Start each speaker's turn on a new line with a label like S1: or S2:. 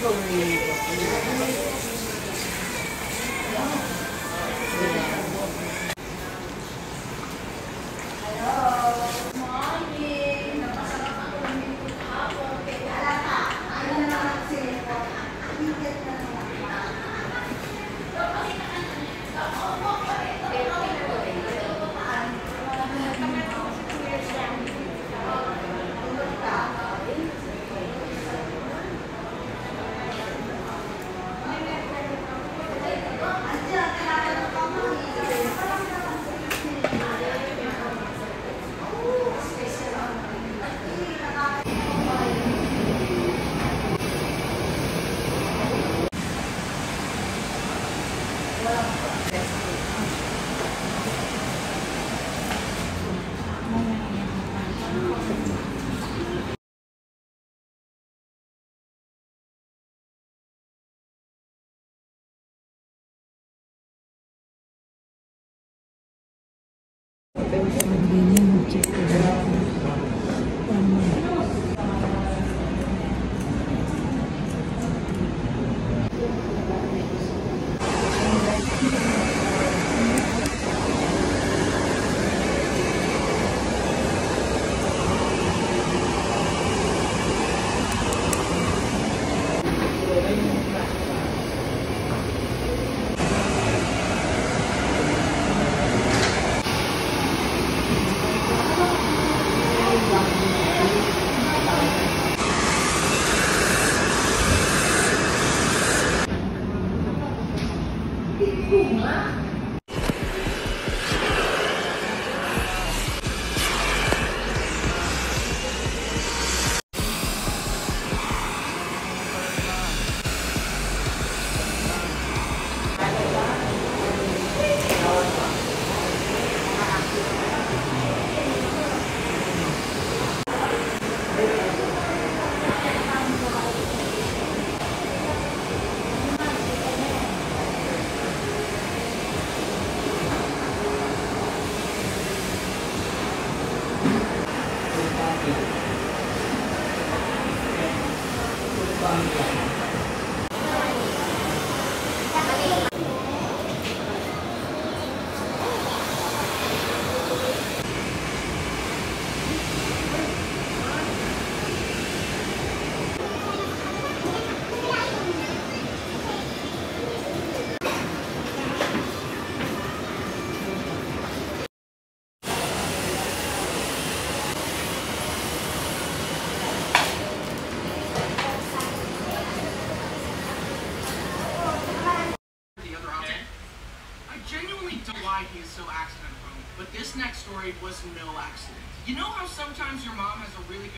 S1: 本当に。Menino que 父母啊 genuinely don't why he is so accident prone, but this next story was no accident. You know how sometimes your mom has a really good